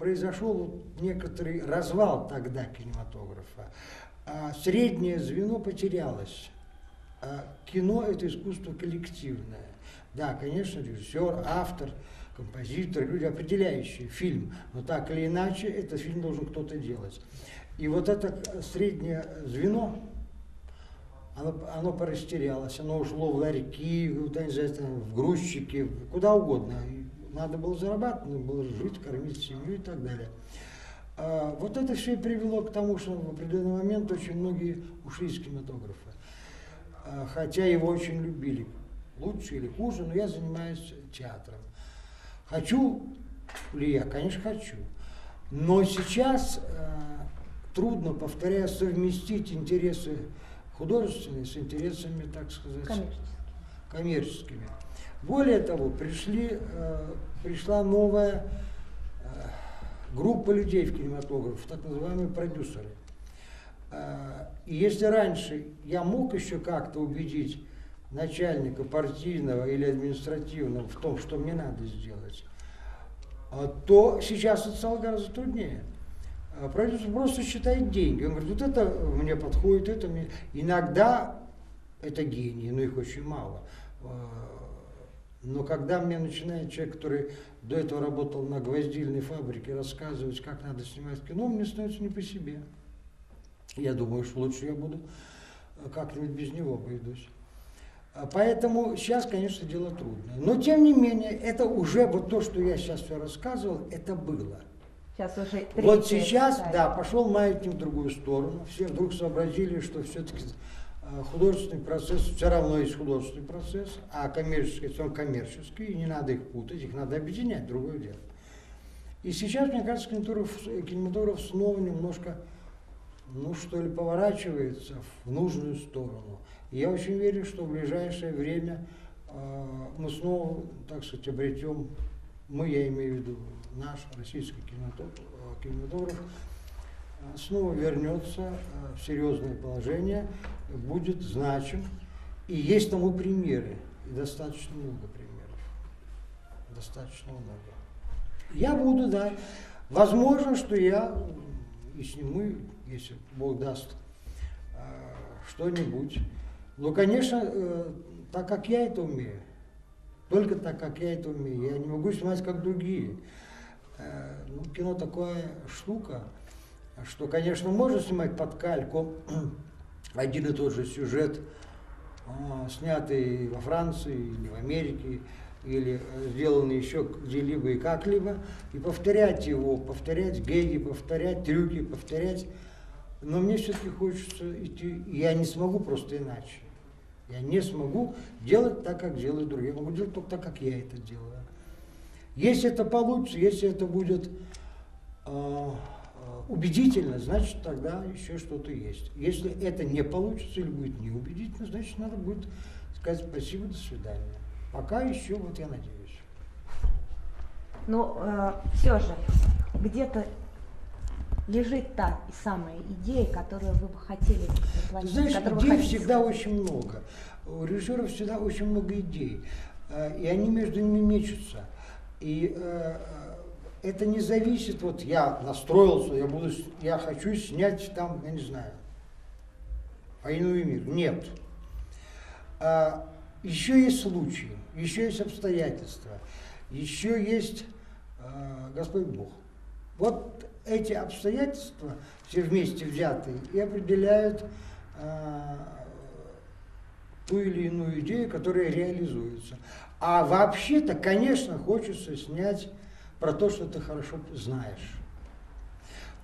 произошел некоторый развал тогда кинематографа. А среднее звено потерялось. А кино – это искусство коллективное. Да, конечно, режиссер, автор, композитор, люди, определяющие фильм. Но так или иначе, этот фильм должен кто-то делать. И вот это среднее звено, оно, оно порастерялось, оно ушло в ларьки, в грузчики, куда угодно. Надо было зарабатывать, надо было жить, кормить семью и так далее. А, вот это все и привело к тому, что в определенный момент очень многие ушли из кинематографа. А, хотя его очень любили. Лучше или хуже, но я занимаюсь театром. Хочу ли я? Конечно, хочу. Но сейчас э, трудно, повторяю, совместить интересы художественные с интересами, так сказать, коммерческими. коммерческими. Более того, пришли, э, пришла новая э, группа людей в кинематограф, так называемые продюсеры. Э, и если раньше я мог еще как-то убедить начальника партийного или административного в том, что мне надо сделать, то сейчас это стало гораздо труднее. Продюсер просто считает деньги. Он говорит, вот это мне подходит, это мне... Иногда это гении, но их очень мало. Но когда мне начинает человек, который до этого работал на гвоздильной фабрике, рассказывать, как надо снимать кино, мне становится не по себе. Я думаю, что лучше я буду э, как-нибудь без него обойдусь. А поэтому сейчас, конечно, дело трудное. Но, тем не менее, это уже вот то, что я сейчас все рассказывал, это было. Сейчас уже вот сейчас, да, пошел маятник в другую сторону. Все вдруг сообразили, что все-таки художественный процесс все равно есть художественный процесс, а коммерческий он коммерческий, и не надо их путать, их надо объединять, другое дело. И сейчас, мне кажется, кинематограф, кинематограф снова немножко, ну что ли, поворачивается в нужную сторону. И я очень верю, что в ближайшее время э, мы снова, так сказать, обретем, мы, я имею в виду, наш российский кинематограф, э, кинематограф снова вернется э, в серьезное положение, будет значим. И есть тому примеры, и достаточно много примеров. Достаточно много. Я буду, да. Возможно, что я и сниму, если Бог даст, э, что-нибудь. Но, конечно, э, так как я это умею, только так, как я это умею. Я не могу снимать, как другие. Ну, кино такая штука, что, конечно, можно снимать под кальку один и тот же сюжет, а, снятый во Франции или в Америке, или сделанный еще где-либо и как-либо, и повторять его, повторять геги, повторять трюки, повторять. Но мне все-таки хочется идти, я не смогу просто иначе. Я не смогу делать так, как делают другие. Я могу делать только так, как я это делаю. Если это получится, если это будет э, убедительно, значит тогда еще что-то есть. Если это не получится или будет неубедительно, значит надо будет сказать спасибо, до свидания. Пока еще, вот я надеюсь. Но э, все же где-то лежит та самая идея, которую вы бы хотели воплотить. Знаешь, идей всегда сказать. очень много. У режиссеров всегда очень много идей. Э, и они между ними мечутся. И э, это не зависит, вот я настроился, я буду, я хочу снять там, я не знаю, войну и мир. Нет. А, еще есть случаи, еще есть обстоятельства, еще есть а, Господь Бог. Вот эти обстоятельства, все вместе взятые, и определяют а, ту или иную идею, которая реализуется. А вообще-то, конечно, хочется снять про то, что ты хорошо знаешь,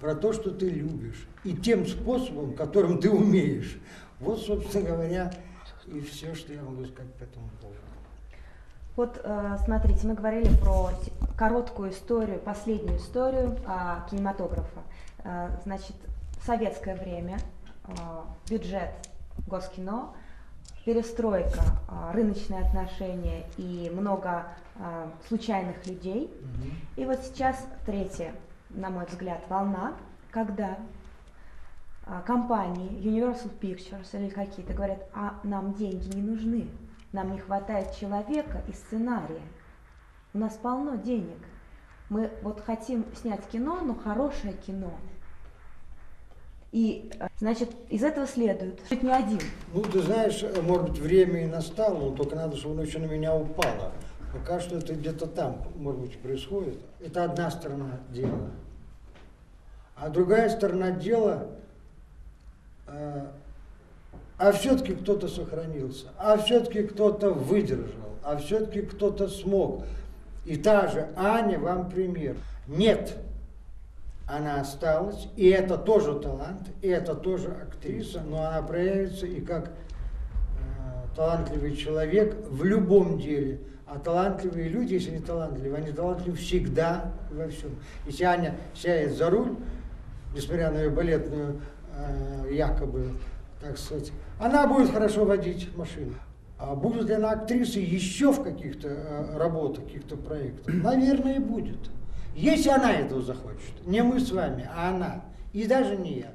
про то, что ты любишь, и тем способом, которым ты умеешь. Вот, собственно говоря, и все, что я могу сказать по этому поводу. Вот э, смотрите, мы говорили про короткую историю, последнюю историю а, кинематографа. Э, значит, советское время, э, бюджет Госкино – перестройка, а, рыночные отношения и много а, случайных людей. Угу. И вот сейчас третья, на мой взгляд, волна, когда а, компании Universal Pictures или какие-то говорят, а нам деньги не нужны, нам не хватает человека и сценария, у нас полно денег, Мы вот хотим снять кино, но хорошее кино. И, значит, из этого следует, что не один. Ну, ты знаешь, может быть, время и настало, но только надо, чтобы оно еще на меня упало. Пока что это где-то там, может быть, происходит. Это одна сторона дела. А другая сторона дела, э, а все-таки кто-то сохранился, а все-таки кто-то выдержал, а все-таки кто-то смог. И та же Аня вам пример. Нет, она осталась, и это тоже талант, и это тоже актриса, но она проявится и как э, талантливый человек в любом деле. А талантливые люди, если не талантливые, они талантливы всегда во всем. Если Аня сядет за руль, несмотря на ее балетную э, якобы, так сказать, она будет хорошо водить машину. А будет ли она актрисой еще в каких-то э, работах, каких-то проектах? Наверное, и будет. Если она этого захочет. Не мы с вами, а она. И даже не я.